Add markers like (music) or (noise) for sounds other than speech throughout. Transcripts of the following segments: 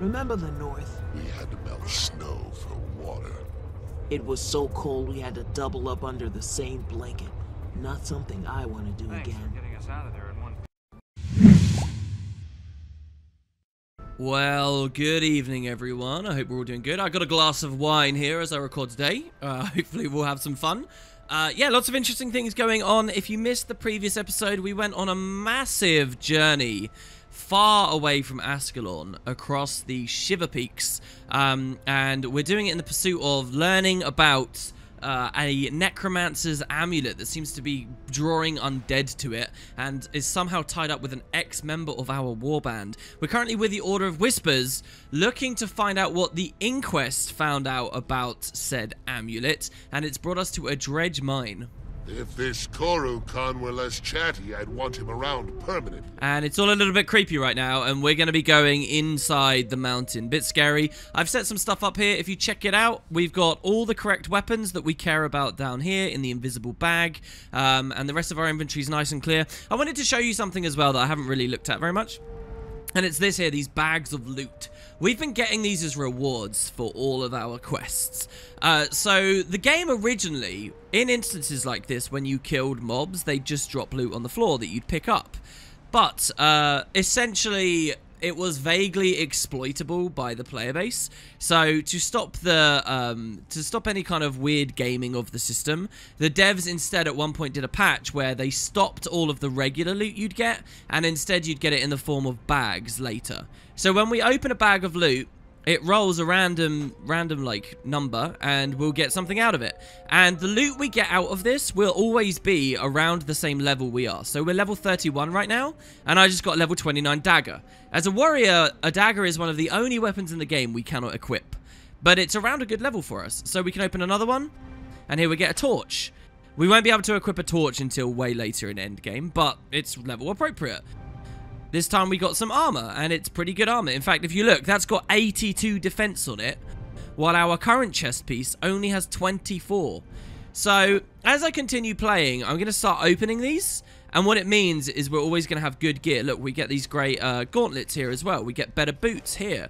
Remember the North? We had to melt snow for water. It was so cold we had to double up under the same blanket. Not something I want to do Thanks for again. getting us out of there in one. Well, good evening, everyone. I hope we're all doing good. I've got a glass of wine here as I record today. Uh, (laughs) hopefully, we'll have some fun. Uh, yeah, lots of interesting things going on. If you missed the previous episode, we went on a massive journey far away from Ascalon across the Shiver Peaks. Um, and we're doing it in the pursuit of learning about uh, a necromancer's amulet that seems to be drawing undead to it and is somehow tied up with an ex-member of our warband. We're currently with the Order of Whispers, looking to find out what the Inquest found out about said amulet, and it's brought us to a dredge mine. If this Koru Khan were less chatty, I'd want him around permanently. And it's all a little bit creepy right now, and we're going to be going inside the mountain. Bit scary. I've set some stuff up here. If you check it out, we've got all the correct weapons that we care about down here in the invisible bag, um, and the rest of our inventory is nice and clear. I wanted to show you something as well that I haven't really looked at very much. And it's this here, these bags of loot. We've been getting these as rewards for all of our quests. Uh, so, the game originally, in instances like this, when you killed mobs, they just drop loot on the floor that you'd pick up. But, uh, essentially, it was vaguely exploitable by the player base. So to stop the um, to stop any kind of weird gaming of the system, the devs instead at one point did a patch where they stopped all of the regular loot you'd get, and instead you'd get it in the form of bags later. So when we open a bag of loot, it rolls a random random like number and we'll get something out of it. And the loot we get out of this will always be around the same level we are. So we're level 31 right now and i just got level 29 dagger. As a warrior a dagger is one of the only weapons in the game we cannot equip. But it's around a good level for us so we can open another one and here we get a torch. We won't be able to equip a torch until way later in endgame but it's level appropriate this time we got some armor, and it's pretty good armor. In fact, if you look, that's got 82 defense on it, while our current chest piece only has 24. So, as I continue playing, I'm going to start opening these, and what it means is we're always going to have good gear. Look, we get these great uh, gauntlets here as well. We get better boots here.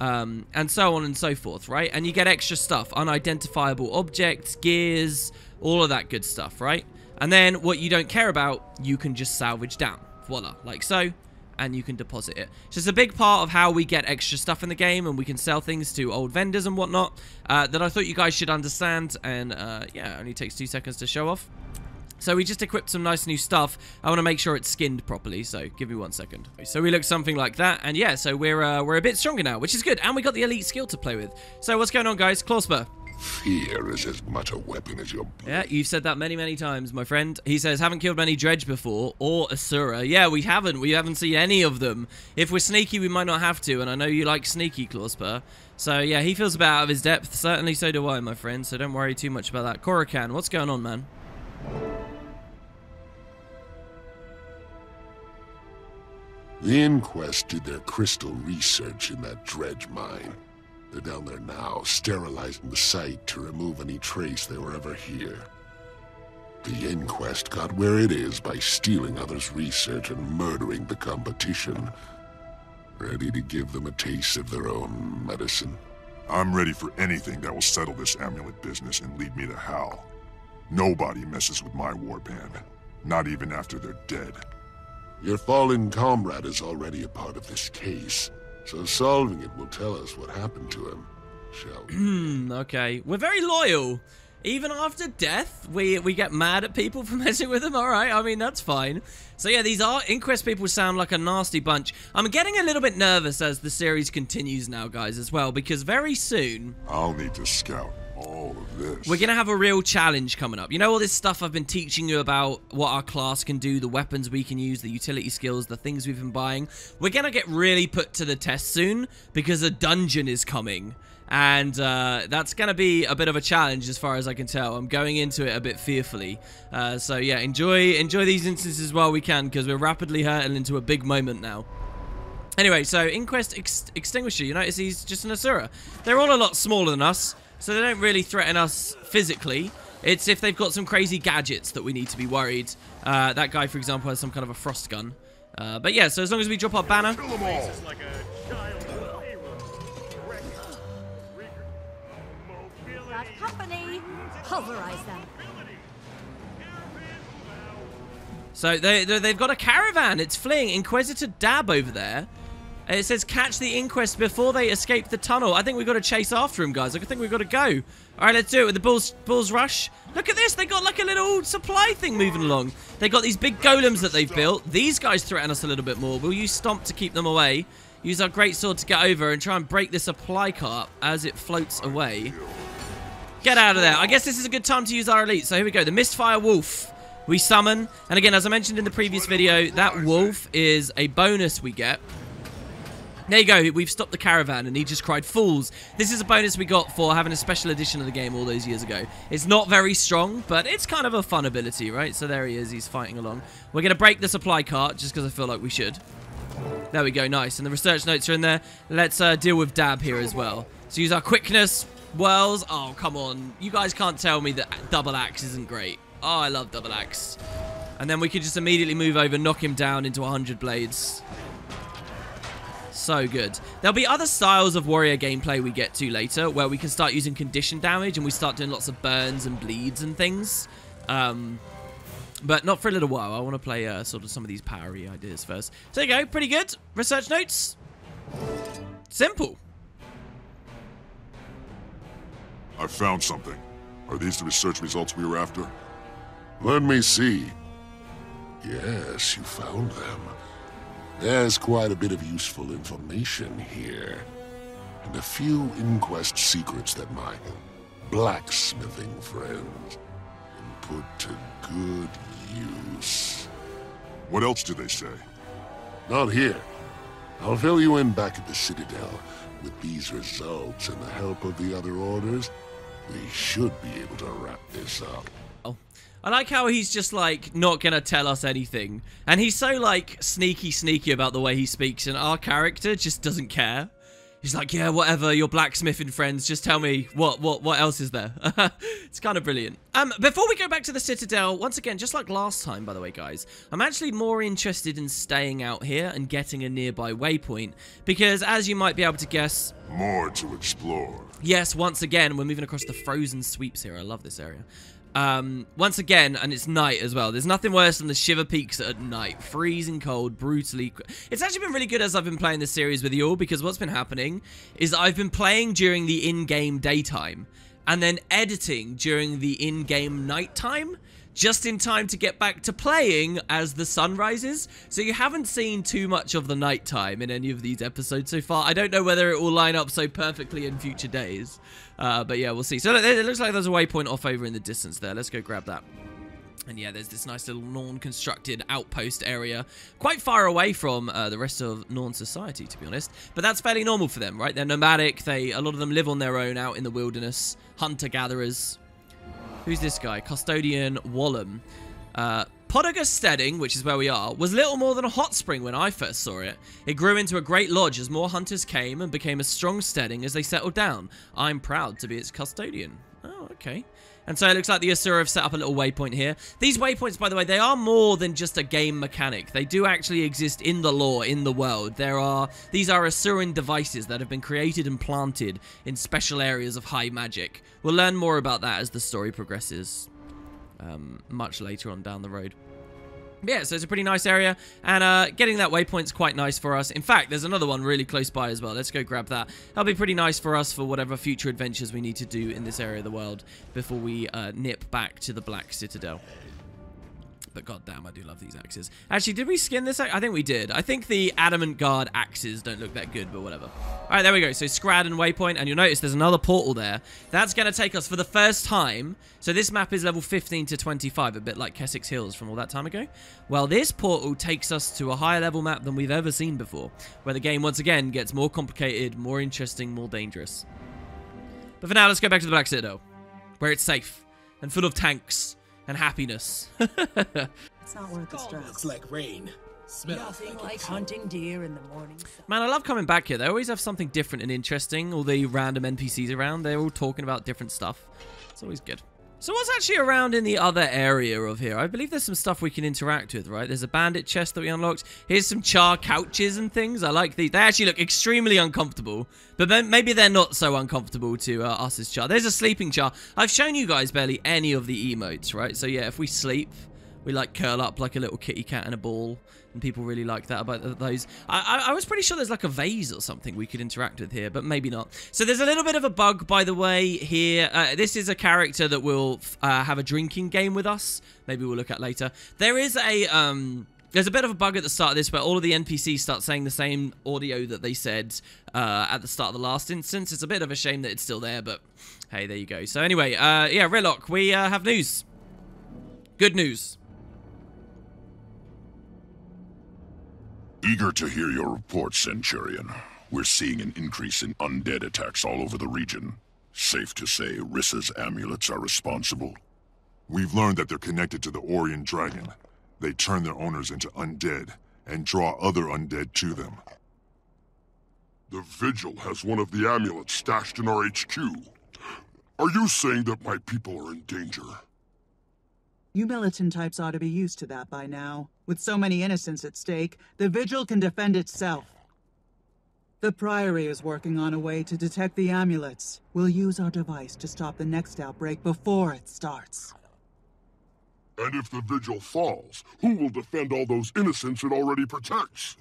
Um, and so on and so forth, right? And you get extra stuff, unidentifiable objects, gears, all of that good stuff, right? And then what you don't care about, you can just salvage down. Voila, like so and you can deposit it. So it's a big part of how we get extra stuff in the game and we can sell things to old vendors and whatnot uh, that I thought you guys should understand. And uh, yeah, it only takes two seconds to show off. So we just equipped some nice new stuff. I want to make sure it's skinned properly, so give me one second. So we look something like that, and yeah, so we're uh, we're a bit stronger now, which is good. And we got the elite skill to play with. So what's going on, guys? Clawspur. Fear is as much a weapon as your Yeah, you've said that many, many times, my friend. He says, haven't killed many Dredge before, or Asura. Yeah, we haven't. We haven't seen any of them. If we're sneaky, we might not have to, and I know you like sneaky, Clawspur. So, yeah, he feels a bit out of his depth. Certainly so do I, my friend, so don't worry too much about that. Korakan, what's going on, man? The Inquest did their crystal research in that dredge mine. They're down there now, sterilizing the site to remove any trace they were ever here. The Inquest got where it is by stealing others' research and murdering the competition. Ready to give them a taste of their own medicine. I'm ready for anything that will settle this amulet business and lead me to Hal. Nobody messes with my warband. Not even after they're dead. Your fallen comrade is already a part of this case, so solving it will tell us what happened to him, shall we? Hmm, okay. We're very loyal. Even after death, we we get mad at people (laughs) for messing with them. All right, I mean that's fine. So yeah, these are Inquest people sound like a nasty bunch. I'm getting a little bit nervous as the series continues now, guys, as well, because very soon I'll need to scout all of this. we're gonna have a real challenge coming up. You know all this stuff I've been teaching you about what our class can do, the weapons we can use, the utility skills, the things we've been buying. We're gonna get really put to the test soon because a dungeon is coming. And uh, that's going to be a bit of a challenge as far as I can tell. I'm going into it a bit fearfully. Uh, so yeah, enjoy enjoy these instances while we can because we're rapidly hurtling into a big moment now. Anyway, so Inquest ex Extinguisher, you notice he's just an Asura. They're all a lot smaller than us, so they don't really threaten us physically. It's if they've got some crazy gadgets that we need to be worried. Uh, that guy, for example, has some kind of a frost gun. Uh, but yeah, so as long as we drop our banner... Pulverize them. So they, they, have got a caravan. It's fleeing. Inquisitor Dab over there it says catch the inquest before they escape the tunnel. I think we've got to chase after him, guys. I think we've got to go. All right, let's do it with the bulls. Bulls rush. Look at this. They got like a little supply thing moving along. They got these big golems that they've built. These guys threaten us a little bit more. We'll use stomp to keep them away. Use our great sword to get over and try and break the supply cart as it floats away. Get out of there. I guess this is a good time to use our elite. So here we go. The Mistfire Wolf. We summon. And again, as I mentioned in the previous video, that wolf is a bonus we get. There you go. We've stopped the caravan and he just cried fools. This is a bonus we got for having a special edition of the game all those years ago. It's not very strong, but it's kind of a fun ability, right? So there he is. He's fighting along. We're going to break the supply cart just because I feel like we should. There we go. Nice. And the research notes are in there. Let's uh, deal with Dab here as well. So use our quickness, whirls. Oh, come on. You guys can't tell me that double axe isn't great. Oh, I love double axe. And then we could just immediately move over, knock him down into 100 blades. So good. There'll be other styles of warrior gameplay we get to later where we can start using condition damage and we start doing lots of burns and bleeds and things. Um, but not for a little while. I want to play uh, sort of some of these powery ideas first. So there you go. Pretty good. Research notes. Simple. I found something. Are these the research results we were after? Let me see. Yes, you found them. There's quite a bit of useful information here. And a few inquest secrets that my blacksmithing friends can put to good use. What else do they say? Not here. I'll fill you in back at the Citadel. With these results and the help of the other orders, we should be able to wrap this up. I like how he's just like not gonna tell us anything. And he's so like sneaky sneaky about the way he speaks and our character just doesn't care. He's like, yeah, whatever, your blacksmithing friends, just tell me what what what else is there. (laughs) it's kind of brilliant. Um, before we go back to the Citadel, once again, just like last time, by the way, guys, I'm actually more interested in staying out here and getting a nearby waypoint. Because as you might be able to guess, More to explore. Yes, once again, we're moving across the frozen sweeps here. I love this area. Um, once again, and it's night as well. There's nothing worse than the Shiver Peaks at night. Freezing cold, brutally... It's actually been really good as I've been playing this series with you all, because what's been happening is I've been playing during the in-game daytime, and then editing during the in-game nighttime, just in time to get back to playing as the sun rises. So you haven't seen too much of the nighttime in any of these episodes so far. I don't know whether it will line up so perfectly in future days. Uh, but yeah, we'll see. So it looks like there's a waypoint off over in the distance there. Let's go grab that. And yeah, there's this nice little Norn-constructed outpost area, quite far away from uh, the rest of Norn society, to be honest. But that's fairly normal for them, right? They're nomadic. They a lot of them live on their own out in the wilderness, hunter-gatherers. Who's this guy? Custodian Wallum. Uh, Stedding, which is where we are, was little more than a hot spring when I first saw it. It grew into a great lodge as more hunters came and became a strong steading as they settled down. I'm proud to be its custodian. Oh, okay. And so it looks like the Asura have set up a little waypoint here. These waypoints, by the way, they are more than just a game mechanic. They do actually exist in the lore, in the world. There are These are Asuran devices that have been created and planted in special areas of high magic. We'll learn more about that as the story progresses um, much later on down the road. Yeah, so it's a pretty nice area, and uh, getting that waypoint's quite nice for us. In fact, there's another one really close by as well. Let's go grab that. That'll be pretty nice for us for whatever future adventures we need to do in this area of the world before we uh, nip back to the Black Citadel. But goddamn, I do love these axes. Actually, did we skin this? I think we did. I think the Adamant Guard axes don't look that good, but whatever. All right, there we go. So Scrad and Waypoint, and you'll notice there's another portal there. That's going to take us for the first time. So this map is level 15 to 25, a bit like Kessex Hills from all that time ago. Well, this portal takes us to a higher level map than we've ever seen before, where the game once again gets more complicated, more interesting, more dangerous. But for now, let's go back to the Black Citadel, where it's safe and full of tanks and happiness. (laughs) It's not worth the stress. Looks like rain. Smells Nothing like, like hunting deer in the morning sun. Man, I love coming back here. They always have something different and interesting. All the random NPCs around, they're all talking about different stuff. It's always good. So what's actually around in the other area of here? I believe there's some stuff we can interact with, right? There's a bandit chest that we unlocked. Here's some charr couches and things. I like these. They actually look extremely uncomfortable, but then maybe they're not so uncomfortable to uh, us as charr. There's a sleeping charr. I've shown you guys barely any of the emotes, right? So yeah, if we sleep, we like curl up like a little kitty cat in a ball and people really like that about those. I, I, was pretty sure there's like a vase or something we could interact with here, but maybe not. So there's a little bit of a bug, by the way, here. Uh, this is a character that will uh, have a drinking game with us. Maybe we'll look at later. There is a... Um, there's a bit of a bug at the start of this where all of the NPCs start saying the same audio that they said uh, at the start of the last instance. It's a bit of a shame that it's still there, but hey, there you go. So anyway, uh, yeah, Rytlock, we uh, have news. Good news. Eager to hear your report, Centurion. We're seeing an increase in undead attacks all over the region. Safe to say Rissa's amulets are responsible? We've learned that they're connected to the Orrian Dragon. They turn their owners into undead, and draw other undead to them. The Vigil has one of the amulets stashed in our HQ. Are you saying that my people are in danger? You militant types ought to be used to that by now. With so many innocents at stake, the Vigil can defend itself. The Priory is working on a way to detect the amulets. We'll use our device to stop the next outbreak before it starts. And if the Vigil falls, who will defend all those innocents it already protects?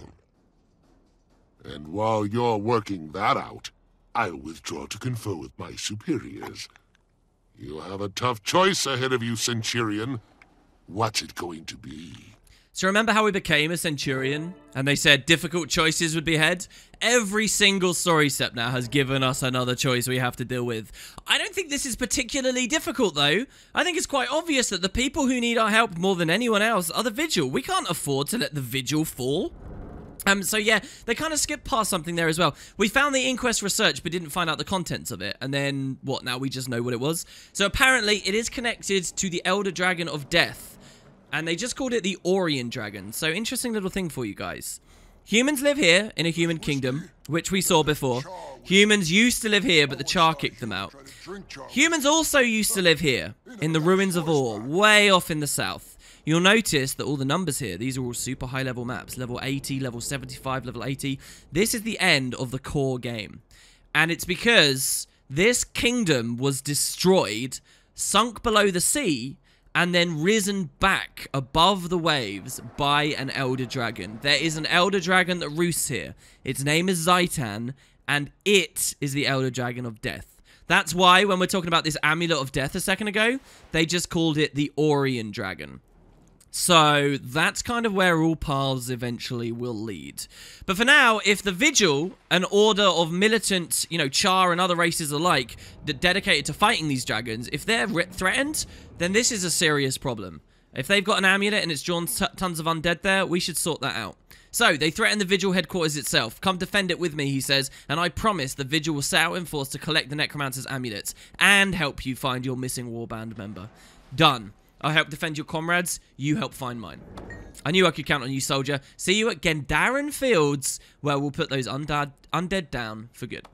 And while you're working that out, I'll withdraw to confer with my superiors. You have a tough choice ahead of you, Centurion. What's it going to be? So remember how we became a Centurion? And they said difficult choices would be ahead? Every single story step now has given us another choice we have to deal with. I don't think this is particularly difficult, though. I think it's quite obvious that the people who need our help more than anyone else are the Vigil. We can't afford to let the Vigil fall. Um, so yeah, they kind of skipped past something there as well. We found the inquest research, but didn't find out the contents of it. And then, what, now we just know what it was? So apparently, it is connected to the Elder Dragon of Death. And they just called it the Orrian Dragon. So interesting little thing for you guys. Humans live here in a human kingdom, which we saw before. Humans used to live here, but the Charr kicked them out. Humans also used to live here, in the ruins of Orr, way off in the south. You'll notice that all the numbers here, these are all super high level maps. Level 80, level 75, level 80. This is the end of the core game. And it's because this kingdom was destroyed, sunk below the sea, and then risen back above the waves by an Elder Dragon. There is an Elder Dragon that roosts here. Its name is Zhaitan, and it is the Elder Dragon of Death. That's why when we're talking about this Amulet of Death a second ago, they just called it the Orrian Dragon. So that's kind of where all paths eventually will lead. But for now, if the Vigil, an order of militant, you know, Charr and other races alike, that dedicated to fighting these dragons, if they're threatened, then this is a serious problem. If they've got an amulet and it's drawn tons of undead there, we should sort that out. So, they threaten the Vigil headquarters itself. Come defend it with me, he says, and I promise the Vigil will set out in force to collect the Necromancer's amulets and help you find your missing warband member. Done. I'll help defend your comrades. You help find mine. I knew I could count on you, soldier. See you at Gendarran Fields, where we'll put those undead, undead down for good.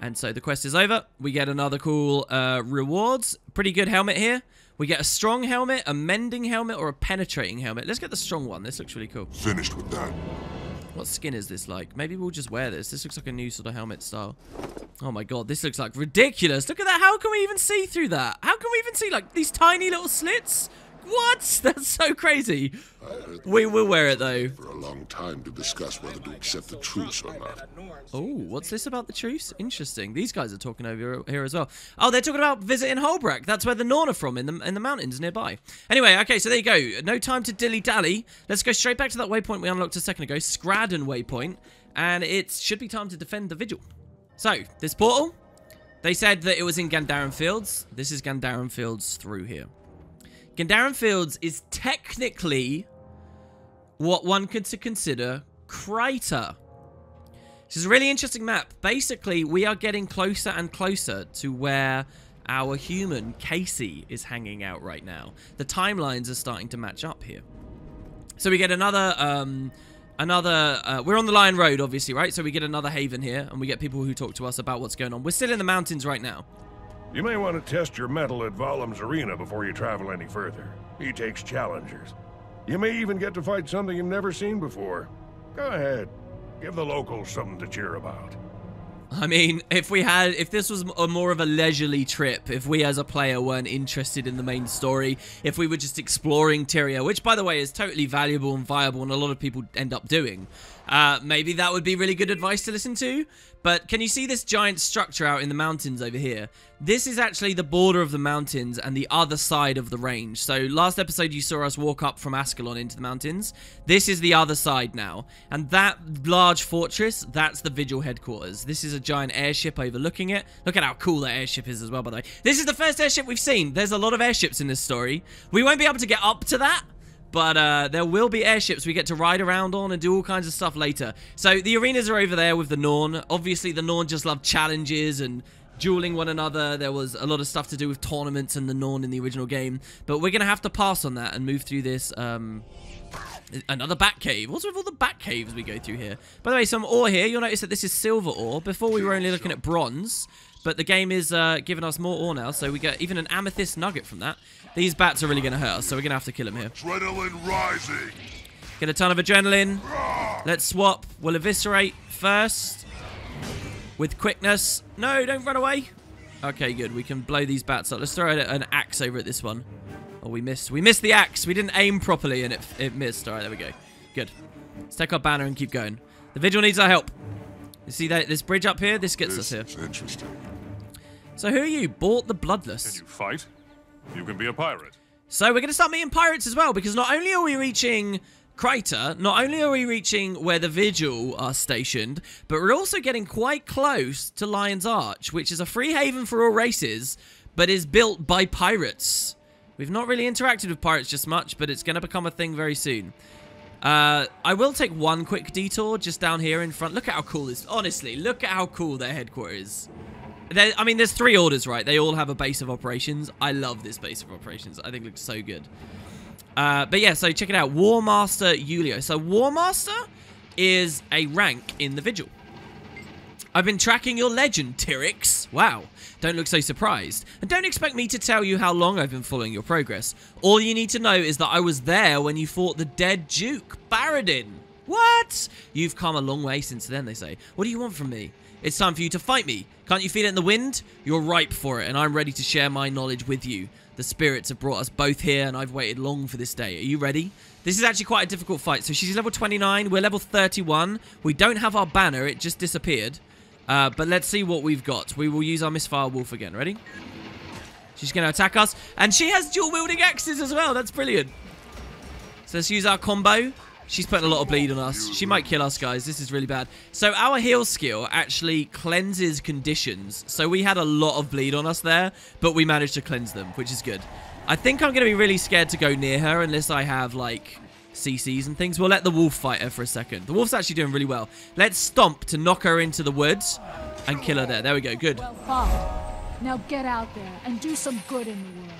And so the quest is over. We get another cool uh, rewards. Pretty good helmet here. We get a strong helmet, a mending helmet, or a penetrating helmet. Let's get the strong one. This looks really cool. Finished with that. What skin is this like? Maybe we'll just wear this. This looks like a new sort of helmet style. Oh my god, this looks like ridiculous. Look at that. How can we even see through that? How can we even see like these tiny little slits? What? (laughs) That's so crazy. We will wear it though. For a long time to discuss whether to accept the truce or not. Oh, what's this about the truce? Interesting. These guys are talking over here as well. Oh, they're talking about visiting Hoelbrak. That's where the Norn are from, in the in the mountains nearby. Anyway, okay, so there you go. No time to dilly dally. Let's go straight back to that waypoint we unlocked a second ago, Scradden waypoint, and it should be time to defend the vigil. So this portal. They said that it was in Gendarran Fields. This is Gendarran Fields through here. Gendarran Fields is technically what one could consider Kryta. This is a really interesting map. Basically, we are getting closer and closer to where our human, Casey, is hanging out right now. The timelines are starting to match up here. So we get another, um, another, uh, we're on the Lion Road, obviously, right? So we get another haven here, and we get people who talk to us about what's going on. We're still in the mountains right now. You may want to test your mettle at Valem's arena before you travel any further. He takes challengers. You may even get to fight something you've never seen before. Go ahead. Give the locals something to cheer about. I mean, if we had, if this was a more of a leisurely trip, if we as a player weren't interested in the main story, if we were just exploring Tyria, which by the way is totally valuable and viable and a lot of people end up doing, uh, maybe that would be really good advice to listen to. But can you see this giant structure out in the mountains over here? This is actually the border of the mountains and the other side of the range. So last episode you saw us walk up from Ascalon into the mountains. This is the other side now. And that large fortress, that's the Vigil headquarters. This is a giant airship overlooking it. Look at how cool that airship is as well, by the way. This is the first airship we've seen. There's a lot of airships in this story. We won't be able to get up to that, but uh, there will be airships we get to ride around on and do all kinds of stuff later. So the arenas are over there with the Norn. Obviously, the Norn just love challenges and dueling one another. There was a lot of stuff to do with tournaments and the Norn in the original game. But we're going to have to pass on that and move through this... Um, another bat cave. What's with all the bat caves we go through here? By the way, some ore here. You'll notice that this is silver ore. Before we were only looking at bronze. But the game is uh, giving us more ore now, so we get even an amethyst nugget from that. These bats are really going to hurt us, so we're going to have to kill them here. Adrenaline rising. Get a ton of adrenaline. Let's swap. We'll eviscerate first. With quickness. No, don't run away. Okay, good. We can blow these bats up. Let's throw an axe over at this one. Oh, we missed. We missed the axe. We didn't aim properly and it, it missed. All right, there we go. Good. Let's take our banner and keep going. The Vigil needs our help. You see that this bridge up here? This gets This us here. interesting. So who are you? Bought the Bloodless. Can you fight? You can be a pirate. So we're going to start meeting pirates as well, because not only are we reaching Kryta, not only are we reaching where the Vigil are stationed, but we're also getting quite close to Lion's Arch, which is a free haven for all races, but is built by pirates. We've not really interacted with pirates just much, but it's going to become a thing very soon. Uh, I will take one quick detour just down here in front. Look at how cool this... Honestly, look at how cool their headquarters is. There, I mean, there's three orders, right? They all have a base of operations. I love this base of operations. I think it looks so good. Uh, but yeah, so check it out. War Master Julio. So War Master is a rank in the Vigil. I've been tracking your legend, Tyrix. Wow. Don't look so surprised. And don't expect me to tell you how long I've been following your progress. All you need to know is that I was there when you fought the dead Duke, Barradin. What? You've come a long way since then, they say. What do you want from me? It's time for you to fight me. Can't you feel it in the wind? You're ripe for it, and I'm ready to share my knowledge with you. The spirits have brought us both here, and I've waited long for this day. Are you ready? This is actually quite a difficult fight. So she's level 29. We're level 31. We don't have our banner. It just disappeared. Uh, but let's see what we've got. We will use our Mistfire Wolf again. Ready? She's going to attack us. And she has dual-wielding axes as well. That's brilliant. So let's use our combo. She's putting a lot of bleed on us. She might kill us, guys. This is really bad. So our heal skill actually cleanses conditions. So we had a lot of bleed on us there, but we managed to cleanse them, which is good. I think I'm going to be really scared to go near her unless I have, like, CCs and things. We'll let the wolf fight her for a second. The wolf's actually doing really well. Let's stomp to knock her into the woods and kill her there. There we go. Good. Well. Now get out there and do some good in the world.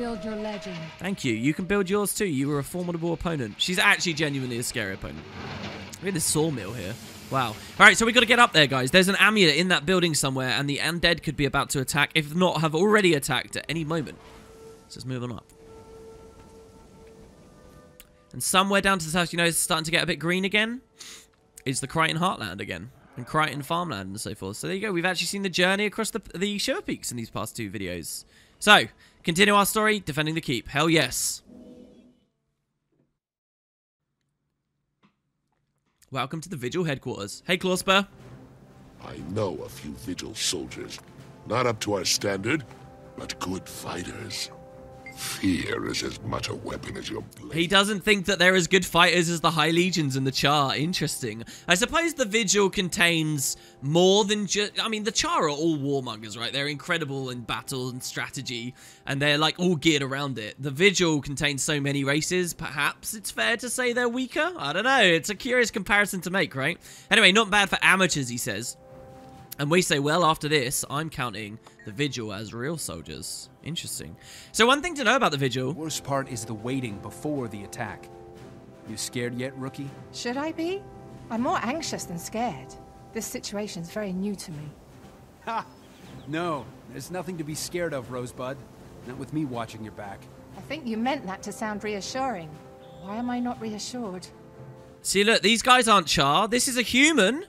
Build your legend. Thank you. You can build yours too. You were a formidable opponent. She's actually genuinely a scary opponent. Look at this sawmill here. Wow. All right, so we got to get up there, guys. There's an amulet in that building somewhere, and the undead could be about to attack, if not have already attacked at any moment. So let's move on up. And somewhere down to the south, you know, it's starting to get a bit green again, is the Krytan Heartland again. And Krytan Farmland and so forth. So there you go. We've actually seen the journey across the, the Shiver Peaks in these past two videos. So, continue our story, defending the keep. Hell yes. Welcome to the Vigil headquarters. Hey, Clawspur. I know a few Vigil soldiers. Not up to our standard, but good fighters. Fear is as much a weapon as your blade. He doesn't think that they're as good fighters as the High Legions and the Charr. Interesting. I suppose the Vigil contains more than just... I mean, the Charr are all warmongers, right? They're incredible in battle and strategy, and they're, like, all geared around it. The Vigil contains so many races, perhaps it's fair to say they're weaker? I don't know. It's a curious comparison to make, right? Anyway, not bad for amateurs, he says. And we say, well, after this, I'm counting the Vigil as real soldiers. Interesting. So one thing to know about the Vigil... Worst part is the waiting before the attack. You scared yet, rookie? Should I be? I'm more anxious than scared. This situation's very new to me. Ha! No, there's nothing to be scared of, Rosebud. Not with me watching your back. I think you meant that to sound reassuring. Why am I not reassured? See, look, these guys aren't Charr. This is a human.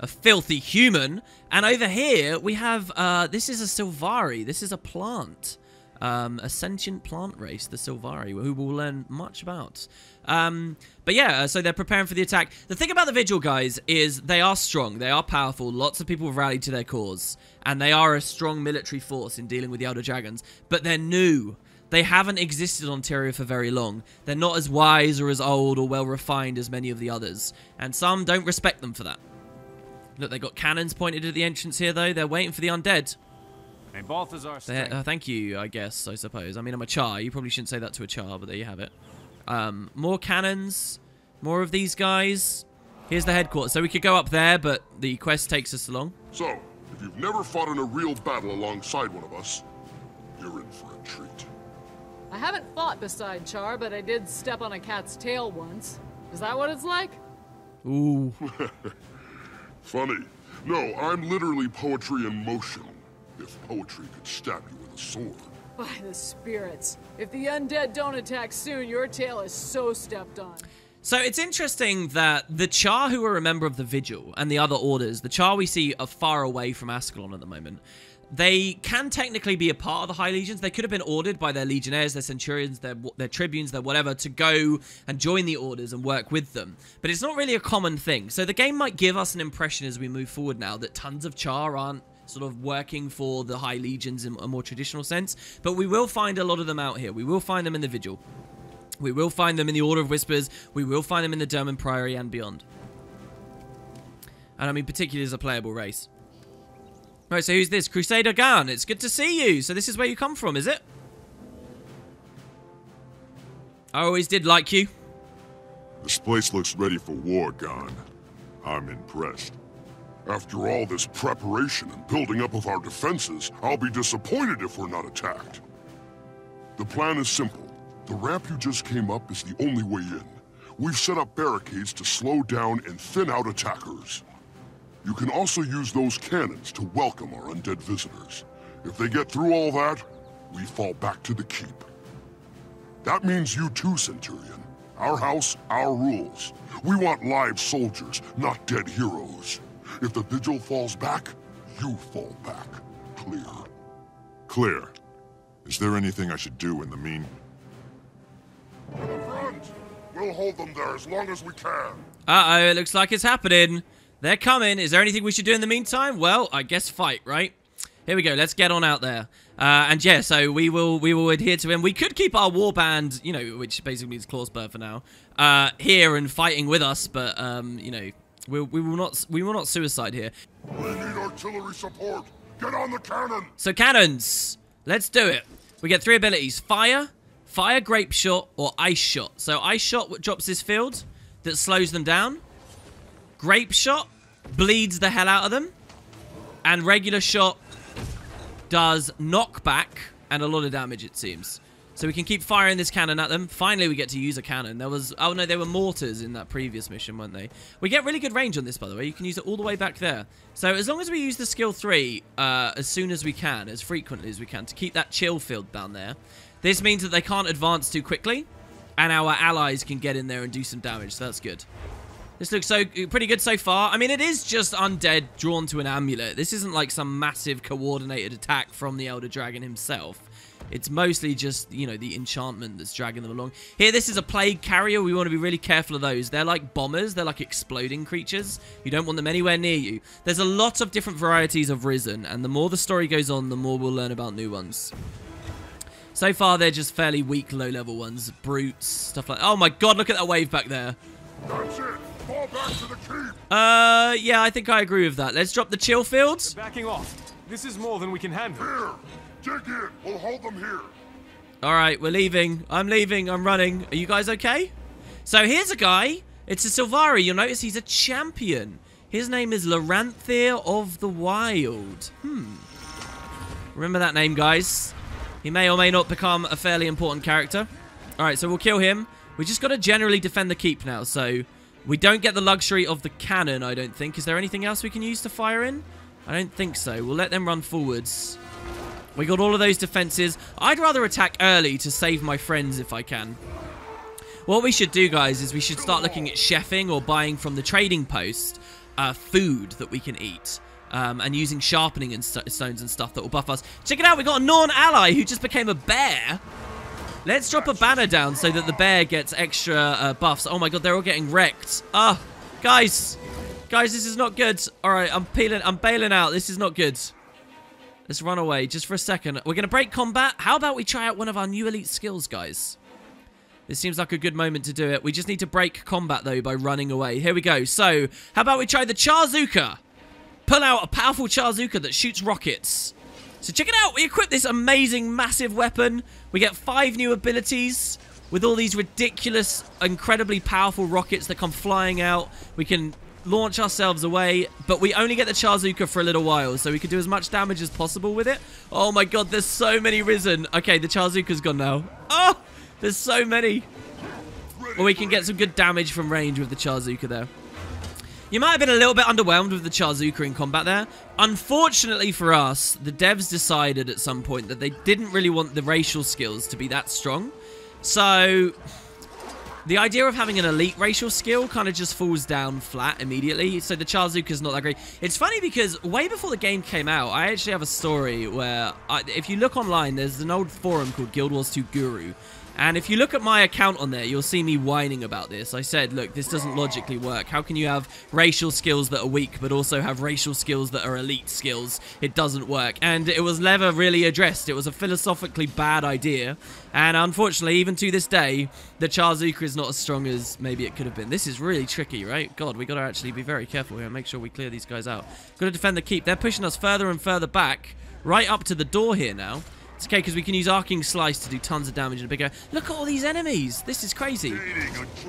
A filthy human. And over here, we have, uh, this is a Sylvari. This is a plant. Um, a sentient plant race, the Sylvari, who we'll learn much about. Um, but yeah, uh, so they're preparing for the attack. The thing about the Vigil guys is they are strong. They are powerful. Lots of people have rallied to their cause. And they are a strong military force in dealing with the Elder Dragons. But they're new. They haven't existed on Tyria for very long. They're not as wise or as old or well refined as many of the others. And some don't respect them for that. Look, they got cannons pointed at the entrance here, though. They're waiting for the undead. Hey, Balthazar They're- uh, thank you, I guess, I suppose. I mean, I'm a charr. You probably shouldn't say that to a charr, but there you have it. Um, more cannons. More of these guys. Here's the headquarters. So we could go up there, but the quest takes us along. So, if you've never fought in a real battle alongside one of us, you're in for a treat. I haven't fought beside Charr, but I did step on a cat's tail once. Is that what it's like? Ooh. (laughs) Funny. No, I'm literally poetry in motion. If poetry could stab you with a sword. By the spirits. If the undead don't attack soon, your tail is so stepped on. So it's interesting that the Charr who are a member of the Vigil and the other orders, the Charr we see are far away from Ascalon at the moment. They can technically be a part of the High Legions. They could have been ordered by their legionnaires, their centurions, their their tribunes, their whatever to go and join the orders and work with them. But it's not really a common thing. So the game might give us an impression as we move forward now that tons of Charr aren't sort of working for the High Legions in a more traditional sense. But we will find a lot of them out here. We will find them in the Vigil. We will find them in the Order of Whispers. We will find them in the Durmand Priory and beyond. And I mean, particularly as a playable race. Right, so who's this? Crusader Gun. It's good to see you. So this is where you come from, is it? I always did like you. This place looks ready for war, Gon. I'm impressed. After all this preparation and building up of our defenses, I'll be disappointed if we're not attacked. The plan is simple. The ramp you just came up is the only way in. We've set up barricades to slow down and thin out attackers. You can also use those cannons to welcome our undead visitors. If they get through all that, we fall back to the keep. That means you too, Centurion. Our house, our rules. We want live soldiers, not dead heroes. If the Vigil falls back, you fall back. Clear. Clear. Is there anything I should do in the mean? To the front! We'll hold them there as long as we can. Uh-oh, it looks like it's happening. They're coming. Is there anything we should do in the meantime? Well, I guess fight, right? Here we go. Let's get on out there. Uh, and yeah, so we will we will adhere to him. We could keep our warband, you know, which basically means Clawspur for now, uh, here and fighting with us. But um, you know, we, we will not we will not suicide here. We need artillery support. Get on the cannon. So cannons. Let's do it. We get three abilities: fire, fire, grape shot, or ice shot. So ice shot drops this field that slows them down. Grape shot bleeds the hell out of them. And regular shot does knockback and a lot of damage, it seems. So we can keep firing this cannon at them. Finally, we get to use a cannon. There was... Oh, no, they were mortars in that previous mission, weren't they? We get really good range on this, by the way. You can use it all the way back there. So as long as we use the skill 3 uh, as soon as we can, as frequently as we can, to keep that chill field down there, this means that they can't advance too quickly, and our allies can get in there and do some damage, so that's good. This looks so pretty good so far. I mean, it is just undead drawn to an amulet. This isn't like some massive coordinated attack from the Elder Dragon himself. It's mostly just, you know, the enchantment that's dragging them along. Here, this is a plague carrier. We want to be really careful of those. They're like bombers. They're like exploding creatures. You don't want them anywhere near you. There's a lot of different varieties of Risen, and the more the story goes on, the more we'll learn about new ones. So far, they're just fairly weak, low-level ones. Brutes, stuff like... Oh my god, look at that wave back there. That's it. Fall back to the keep. Uh, yeah, I think I agree with that. Let's drop the chill fields. Backing off. This is more than we can handle. Here. Dig in. We'll hold them here. All right, we're leaving. I'm leaving. I'm running. Are you guys okay? So here's a guy. It's a Sylvari. You'll notice he's a champion. His name is Laranthir of the Wild. Hmm. Remember that name, guys. He may or may not become a fairly important character. All right, so we'll kill him. We just got to generally defend the keep now, so we don't get the luxury of the cannon, I don't think. Is there anything else we can use to fire in? I don't think so. We'll let them run forwards. We got all of those defenses. I'd rather attack early to save my friends if I can. What we should do, guys, is we should start looking at chefing or buying from the trading post uh, food that we can eat. Um, and using sharpening and st stones and stuff that will buff us. Check it out, we got a Norn ally who just became a bear. Let's drop a banner down so that the bear gets extra uh, buffs. Oh my god, they're all getting wrecked. Ah, guys. Guys, this is not good. All right, I'm peeling, I'm bailing out. This is not good. Let's run away just for a second. We're going to break combat. How about we try out one of our new elite skills, guys? This seems like a good moment to do it. We just need to break combat, though, by running away. Here we go. So, how about we try the Charrzooka? Pull out a powerful Charrzooka that shoots rockets. So check it out. We equip this amazing, massive weapon. We get five new abilities with all these ridiculous, incredibly powerful rockets that come flying out. We can launch ourselves away, but we only get the Charrzooka for a little while, so we can do as much damage as possible with it. Oh my god, there's so many risen. Okay, the Charrzooka's gone now. Oh, there's so many. Well, we can get some good damage from range with the Charrzooka there. You might have been a little bit underwhelmed with the Charrzooka in combat there. Unfortunately for us, the devs decided at some point that they didn't really want the racial skills to be that strong. So, the idea of having an elite racial skill kind of just falls down flat immediately. So the Charrzooka's not that great. It's funny because way before the game came out, I actually have a story where, I, if you look online, there's an old forum called Guild Wars 2 Guru. And if you look at my account on there, you'll see me whining about this. I said, look, this doesn't logically work. How can you have racial skills that are weak, but also have racial skills that are elite skills? It doesn't work. And it was never really addressed. It was a philosophically bad idea. And unfortunately, even to this day, the Charrzooka is not as strong as maybe it could have been. This is really tricky, right? God, we got to actually be very careful here make sure we clear these guys out. Got to defend the keep. They're pushing us further and further back, right up to the door here now. It's okay because we can use Arcing Slice to do tons of damage in a bigger... Look at all these enemies. This is crazy.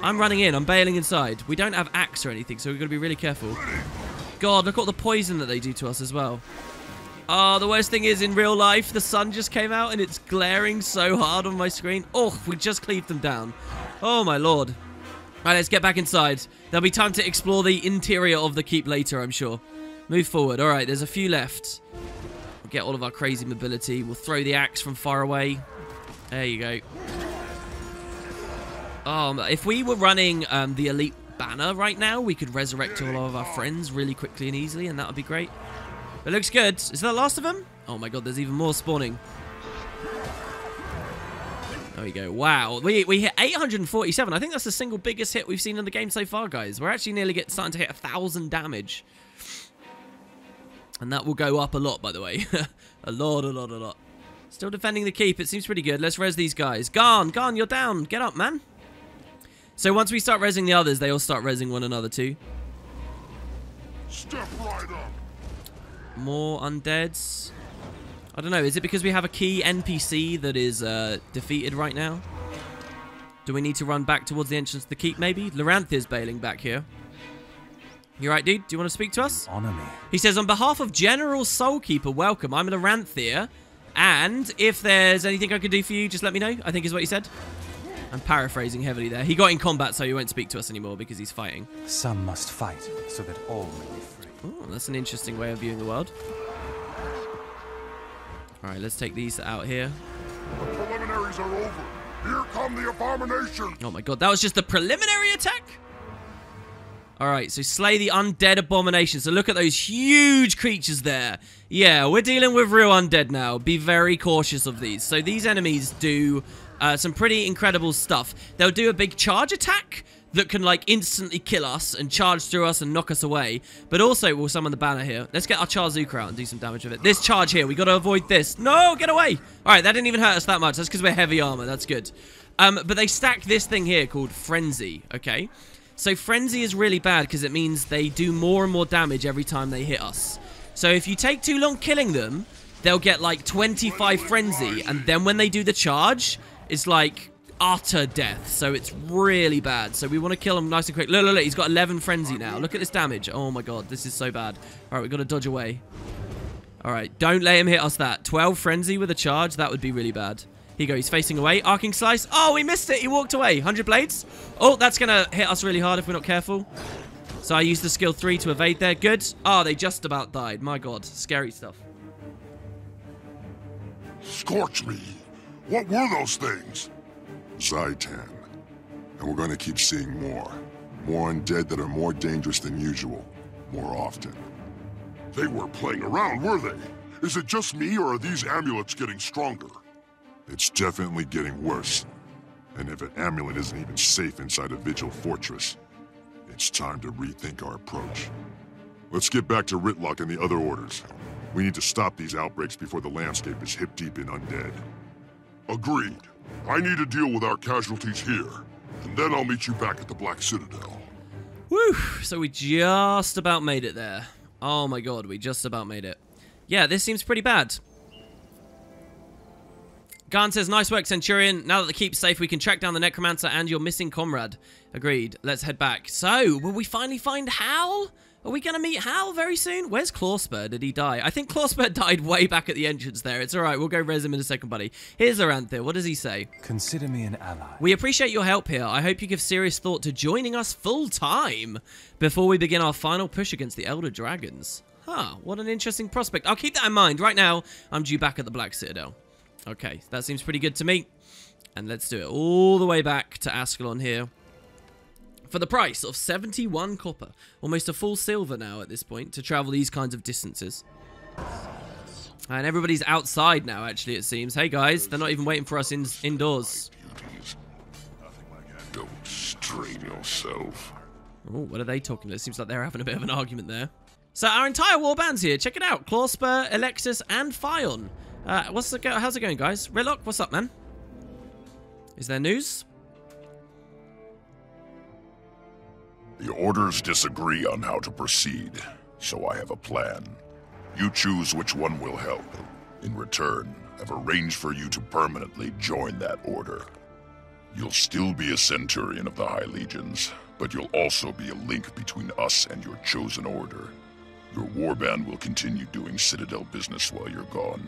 I'm running in. I'm bailing inside. We don't have axe or anything, so we've got to be really careful. God, look at all the poison that they do to us as well. Oh, the worst thing is in real life, the sun just came out and it's glaring so hard on my screen. Oh, we just cleaved them down. Oh, my lord. Right, let's get back inside. There'll be time to explore the interior of the keep later, I'm sure. Move forward. All right, there's a few left get all of our crazy mobility. We'll throw the axe from far away. There you go. Um, if we were running um, the elite banner right now, we could resurrect all of our friends really quickly and easily, and that would be great. It looks good. Is that the last of them? Oh my god, there's even more spawning. There we go. Wow. We, we hit 847. I think that's the single biggest hit we've seen in the game so far, guys. We're actually nearly get, starting to hit a 1,000 damage. And that will go up a lot, by the way. (laughs) a lot, a lot, a lot. Still defending the keep. It seems pretty good. Let's res these guys. Garn, Garn, you're down. Get up, man. So once we start resing the others, they all start resing one another too. Step right up. More undeads. I don't know. Is it because we have a key NPC that is uh, defeated right now? Do we need to run back towards the entrance to the keep, maybe? Loranth is bailing back here. You right, dude? Do you want to speak to us? Honor me. He says, on behalf of General Soulkeeper, welcome. I'm an Aranthir, and if there's anything I can do for you, just let me know, I think is what he said. I'm paraphrasing heavily there. He got in combat, so he won't speak to us anymore because he's fighting. Some must fight, so that all may be free. Oh, that's an interesting way of viewing the world. All right, let's take these out here. The preliminaries are over. Here come the abomination. Oh my god, that was just the preliminary attack? Alright, so slay the undead abomination. So look at those huge creatures there. Yeah, we're dealing with real undead now. Be very cautious of these. So these enemies do uh, some pretty incredible stuff. They'll do a big charge attack that can like instantly kill us and charge through us and knock us away. But also, we'll summon the banner here. Let's get our Charrzooka out and do some damage with it. This charge here, we got to avoid this. No, get away. All right, that didn't even hurt us that much. That's because we're heavy armor. That's good. Um, but they stack this thing here called Frenzy, okay? So Frenzy is really bad because it means they do more and more damage every time they hit us. So if you take too long killing them, they'll get like 25 Frenzy. And then when they do the charge, it's like utter death. So it's really bad. So we want to kill him nice and quick. Look, look, look. He's got 11 Frenzy now. Look at this damage. Oh my god. This is so bad. All right, we've got to dodge away. All right, don't let him hit us that. 12 Frenzy with a charge. That would be really bad. Here you go. He's facing away. Arcing Slice. Oh, we missed it. He walked away. 100 blades. Oh, that's going to hit us really hard if we're not careful. So I used the skill 3 to evade there. Good. Oh, they just about died. My god. Scary stuff. Scorch me! What were those things? Zhaitan. And we're gonna keep seeing more. More undead that are more dangerous than usual. More often. They weren't playing around, were they? Is it just me, or are these amulets getting stronger? It's definitely getting worse. And if an amulet isn't even safe inside a Vigil fortress, it's time to rethink our approach. Let's get back to Rytlock and the other orders. We need to stop these outbreaks before the landscape is hip-deep in undead. Agreed. I need to deal with our casualties here, and then I'll meet you back at the Black Citadel. Whew. So we just about made it there. Oh my god, we just about made it. Yeah, this seems pretty bad. Garn says, nice work, Centurion. Now that the keep's safe, we can track down the Necromancer and your missing comrade. Agreed. Let's head back. So, will we finally find Hal? Are we going to meet Hal very soon? Where's Clawspur? Did he die? I think Clawspur (laughs) died way back at the entrance there. It's alright. We'll go res him in a second, buddy. Here's Aranthir. What does he say? Consider me an ally. We appreciate your help here. I hope you give serious thought to joining us full time before we begin our final push against the Elder Dragons. Huh, what an interesting prospect. I'll keep that in mind. Right now, I'm due back at the Black Citadel. Okay, that seems pretty good to me. And let's do it all the way back to Ascalon here. For the price of 71 copper. Almost a full silver now at this point to travel these kinds of distances. And everybody's outside now, actually, it seems. Hey, guys, they're not even waiting for us in indoors. Don't strain yourself. Oh, what are they talking about? It seems like they're having a bit of an argument there. So our entire warband's here. Check it out. Clawspur, Alexis, and Fion. Uh, what's the go how's it going, guys? Rytlock, what's up, man? Is there news? The orders disagree on how to proceed, so I have a plan. You choose which one will help. In return, I've arranged for you to permanently join that order. You'll still be a Centurion of the High Legions, but you'll also be a link between us and your chosen order. Your warband will continue doing Citadel business while you're gone.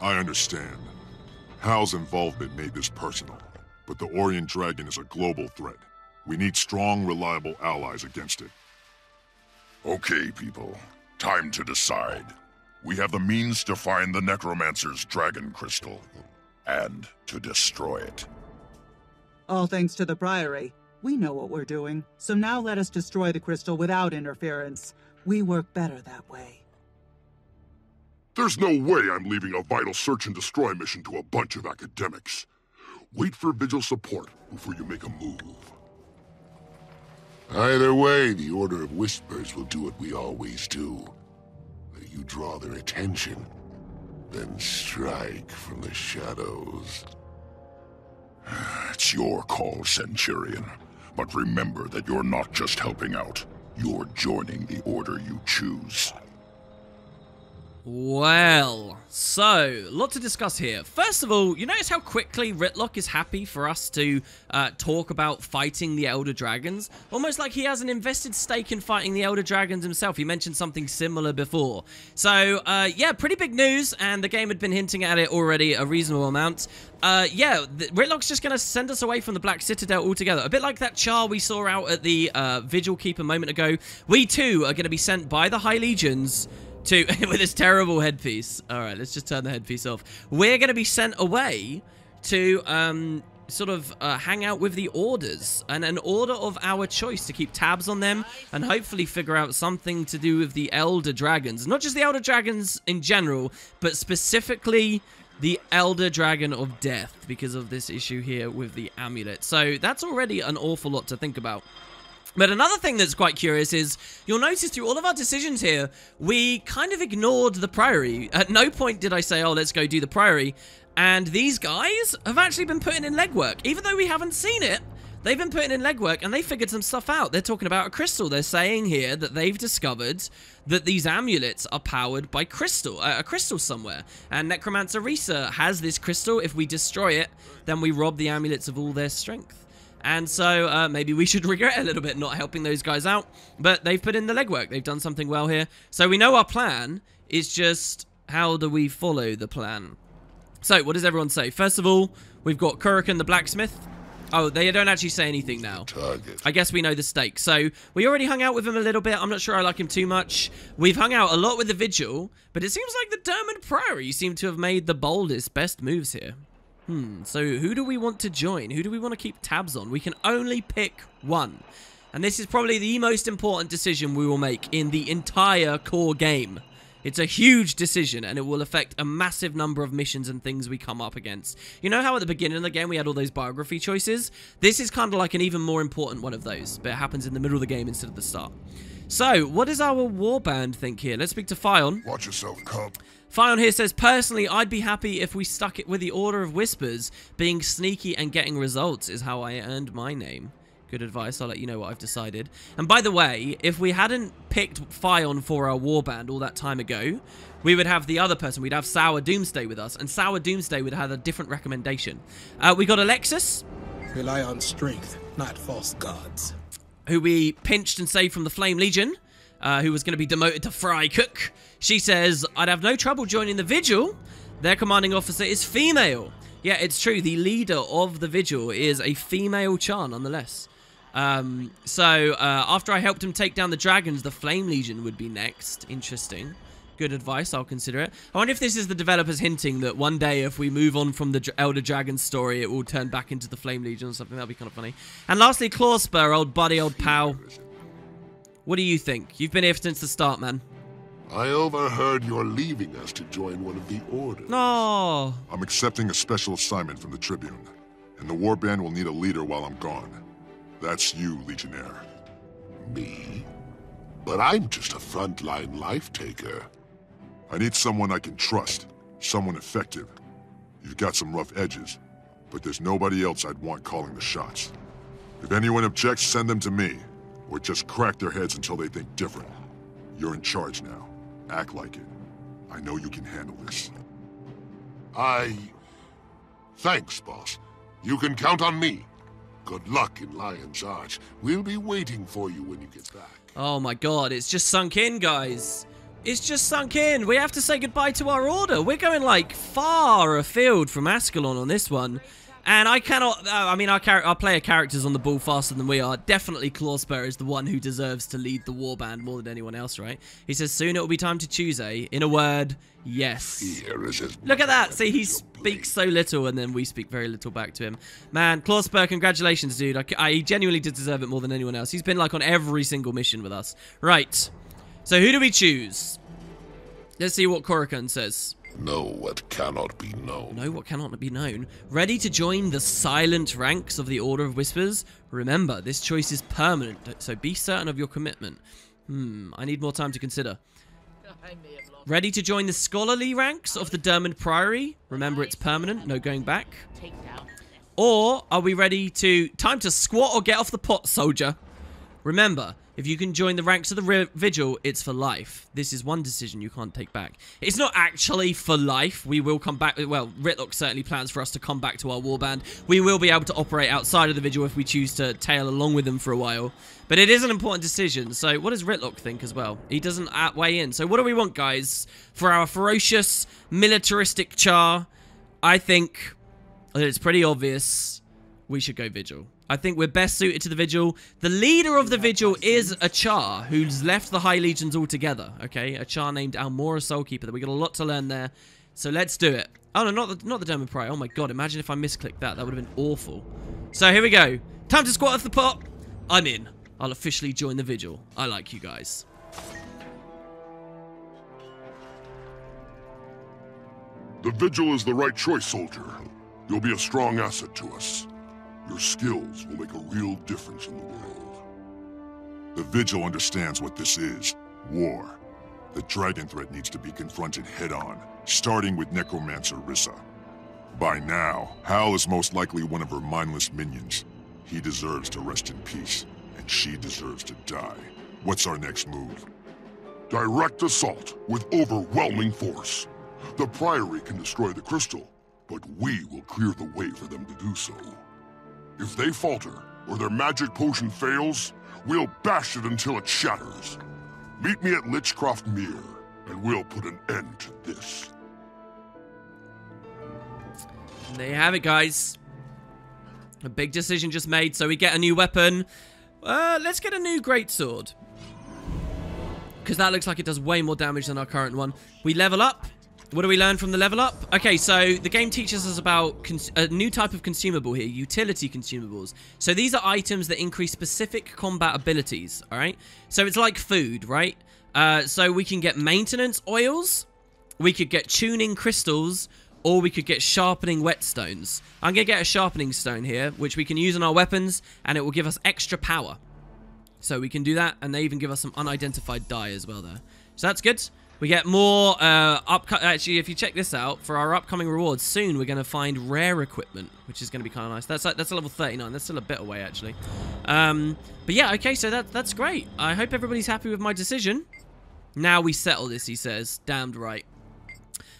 I understand. Hal's involvement made this personal, but the Orrian Dragon is a global threat. We need strong, reliable allies against it. Okay, people. Time to decide. We have the means to find the Necromancer's Dragon Crystal, and to destroy it. All thanks to the Priory. We know what we're doing, so now let us destroy the crystal without interference. We work better that way. There's no way I'm leaving a vital search and destroy mission to a bunch of academics. Wait for Vigil support before you make a move. Either way, the Order of Whispers will do what we always do. You draw their attention, then strike from the shadows. It's your call, Centurion. But remember that you're not just helping out. You're joining the order you choose. Well, so, lot to discuss here. First of all, you notice how quickly Rytlock is happy for us to uh, talk about fighting the Elder Dragons? Almost like he has an invested stake in fighting the Elder Dragons himself. He mentioned something similar before. So, uh, yeah, pretty big news, and the game had been hinting at it already a reasonable amount. Uh, yeah, Rytlock's just going to send us away from the Black Citadel altogether. A bit like that charr we saw out at the uh, Vigil Keep a moment ago. We, too, are going to be sent by the High Legions to (laughs) with this terrible headpiece. All right, let's just turn the headpiece off. We're going to be sent away to um, sort of uh, hang out with the orders and an order of our choice to keep tabs on them and hopefully figure out something to do with the Elder Dragons. Not just the Elder Dragons in general, but specifically the Elder Dragon of Death because of this issue here with the amulet. So that's already an awful lot to think about. But another thing that's quite curious is you'll notice through all of our decisions here, we kind of ignored the Priory. At no point did I say, oh, let's go do the Priory. And these guys have actually been putting in legwork. Even though we haven't seen it, they've been putting in legwork and they figured some stuff out. They're talking about a crystal. They're saying here that they've discovered that these amulets are powered by crystal, uh, a crystal somewhere. And Necromancer Rissa has this crystal. If we destroy it, then we rob the amulets of all their strength. And so uh, maybe we should (laughs) regret a little bit not helping those guys out. But they've put in the legwork. They've done something well here. So we know our plan. It's just how do we follow the plan? So what does everyone say? First of all, we've got Kurikan the blacksmith. Oh, they don't actually say anything now. Target. I guess we know the stakes. So we already hung out with him a little bit. I'm not sure I like him too much. We've hung out a lot with the Vigil, but it seems like the Durmand Priory seem to have made the boldest, best moves here. Hmm, so who do we want to join? Who do we want to keep tabs on? We can only pick one. And this is probably the most important decision we will make in the entire core game. It's a huge decision and it will affect a massive number of missions and things we come up against. You know how at the beginning of the game we had all those biography choices? This is kind of like an even more important one of those, but it happens in the middle of the game instead of the start. So, what does our warband think here? Let's speak to Fion. Watch yourself, cub. Fion here says, personally, I'd be happy if we stuck it with the Order of Whispers. Being sneaky and getting results is how I earned my name. Good advice. I'll let you know what I've decided. And by the way, if we hadn't picked Fion for our warband all that time ago, we would have the other person. We'd have Sour Doomsday with us, and Sour Doomsday would have a different recommendation. Uh, we got Alexis. Rely on strength, not false gods. Who we pinched and saved from the Flame Legion, uh, who was going to be demoted to Fry Cook. She says, I'd have no trouble joining the Vigil. Their commanding officer is female. Yeah, it's true. The leader of the Vigil is a female Charr, nonetheless. Um, so uh, after I helped him take down the dragons, the Flame Legion would be next. Interesting. Good advice. I'll consider it. I wonder if this is the developers hinting that one day, if we move on from the Elder Dragon story, it will turn back into the Flame Legion or something. That'd be kind of funny. And lastly, Clawspur, old buddy, old pal. What do you think? You've been here since the start, man. I overheard you're leaving us to join one of the orders. No. I'm accepting a special assignment from the Tribune, and the warband will need a leader while I'm gone. That's you, Legionnaire. Me? But I'm just a frontline life taker. I need someone I can trust, someone effective. You've got some rough edges, but there's nobody else I'd want calling the shots. If anyone objects, send them to me, or just crack their heads until they think different. You're in charge now. Act like it. I know you can handle this. I... Thanks, boss. You can count on me. Good luck in Lion's Arch. We'll be waiting for you when you get back. Oh my god, it's just sunk in, guys. It's just sunk in. We have to say goodbye to our order. We're going, like, far afield from Ascalon on this one. And I cannot... Uh, I mean, our, our player characters on the ball faster than we are. Definitely Clawspur is the one who deserves to lead the warband more than anyone else, right? He says, soon it will be time to choose, eh? In a word, yes. Look at that. See, he speaks so little, and then we speak very little back to him. Man, Clawspur, congratulations, dude. I, I, he genuinely did deserve it more than anyone else. He's been, like, on every single mission with us. Right. So who do we choose? Let's see what Korrikan says. Know what cannot be known. Know what cannot be known. Ready to join the silent ranks of the Order of Whispers? Remember, this choice is permanent, so be certain of your commitment. Hmm, I need more time to consider. Ready to join the scholarly ranks of the Durmand Priory? Remember, it's permanent, no going back. Or are we ready to... Time to squat or get off the pot, soldier. Remember, if you can join the ranks of the Vigil, it's for life. This is one decision you can't take back. It's not actually for life. We will come back. Well, Rytlock certainly plans for us to come back to our warband. We will be able to operate outside of the Vigil if we choose to tail along with them for a while. But it is an important decision. So what does Rytlock think as well? He doesn't uh, weigh in. So what do we want, guys? For our ferocious, militaristic charr, I think it's pretty obvious we should go Vigil. I think we're best suited to the Vigil. The leader of the Vigil is a Charr who's left the High Legions altogether, okay? A Charr named Almorra Soulkeeper. That we got a lot to learn there. So let's do it. Oh, no, not the, not the Durmand Priory. Oh, my God. Imagine if I misclicked that. That would have been awful. So here we go. Time to squat off the pot. I'm in. I'll officially join the Vigil. I like you guys. The Vigil is the right choice, soldier. You'll be a strong asset to us. Your skills will make a real difference in the world. The Vigil understands what this is. War. The dragon threat needs to be confronted head-on, starting with Necromancer Rissa. By now, Hal is most likely one of her mindless minions. He deserves to rest in peace, and she deserves to die. What's our next move? Direct assault with overwhelming force. The Priory can destroy the crystal, but we will clear the way for them to do so. If they falter, or their magic potion fails, we'll bash it until it shatters. Meet me at Lichcroft Mere, and we'll put an end to this. And there you have it, guys. A big decision just made, so we get a new weapon. Uh, let's get a new greatsword. Because that looks like it does way more damage than our current one. We level up. What do we learn from the level up? Okay, so the game teaches us about a new type of consumable here, utility consumables. So these are items that increase specific combat abilities, all right? So it's like food, right? Uh, so we can get maintenance oils, we could get tuning crystals, or we could get sharpening whetstones. I'm going to get a sharpening stone here, which we can use on our weapons, and it will give us extra power. So we can do that, and they even give us some unidentified dye as well there. So that's good. We get more uh, up. Actually, if you check this out, for our upcoming rewards, soon we're going to find rare equipment, which is going to be kind of nice. That's that's a level 39. That's still a bit away, actually. Um, but yeah, okay, so that that's great. I hope everybody's happy with my decision. Now we settle this, he says. Damned right.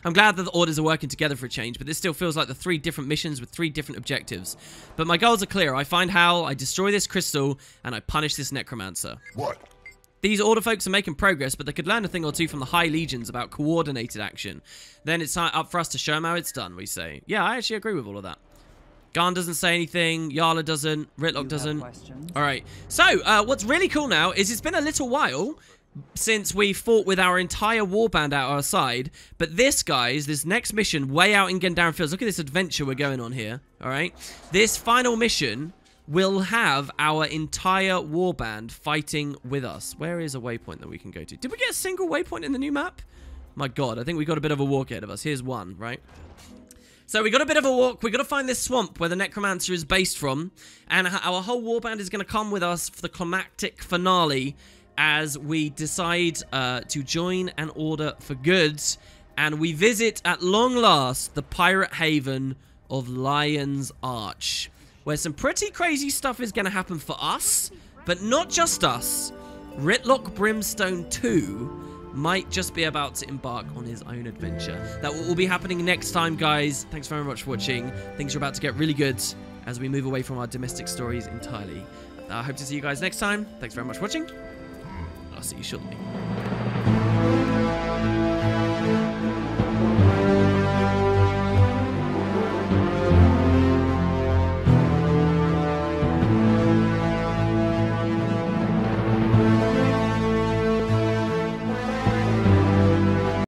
I'm glad that the orders are working together for a change, but this still feels like the three different missions with three different objectives. But my goals are clear. I find Hal, I destroy this crystal, and I punish this necromancer. What? These order folks are making progress, but they could learn a thing or two from the High Legions about coordinated action. Then it's up for us to show them how it's done, we say. Yeah, I actually agree with all of that. Garn doesn't say anything. Yala doesn't. Rytlock doesn't. All right. So, uh, what's really cool now is it's been a little while since we fought with our entire warband out our side. But this, guys, this next mission way out in Gendarran Fields. Look at this adventure we're going on here. All right. This final mission will have our entire warband fighting with us. Where is a waypoint that we can go to? Did we get a single waypoint in the new map? My god, I think we got a bit of a walk ahead of us. Here's one, right? So we got a bit of a walk. we got to find this swamp where the Necromancer is based from. And our whole warband is going to come with us for the climactic finale as we decide uh, to join an order for goods. And we visit, at long last, the pirate haven of Lion's Arch where some pretty crazy stuff is going to happen for us, but not just us. Rytlock Brimstone 2 might just be about to embark on his own adventure. That will be happening next time, guys. Thanks very much for watching. Things are about to get really good as we move away from our domestic stories entirely. I hope to see you guys next time. Thanks very much for watching. I'll see you shortly.